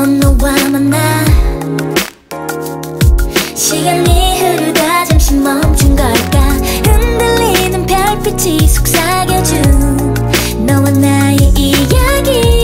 넌 너와 만나. 시간이 흐르다 잠시 멈춘 걸까? 흔들리는 별빛이 속삭여준 너와 나의 이야기.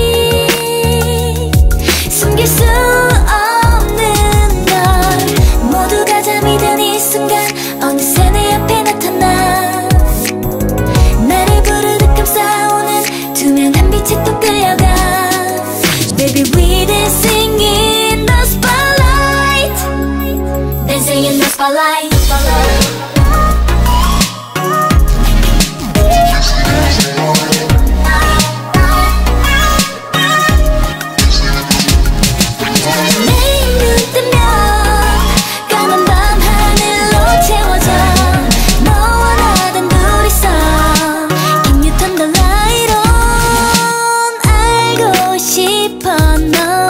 the spotlight. 싶어 너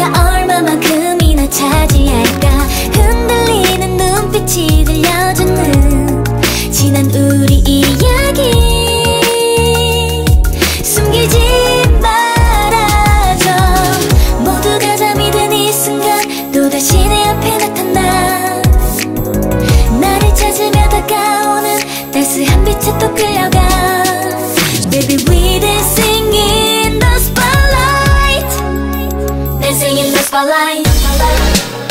내가 얼마만큼이나 차지할까 흔들리는 눈빛이 들려주는 life.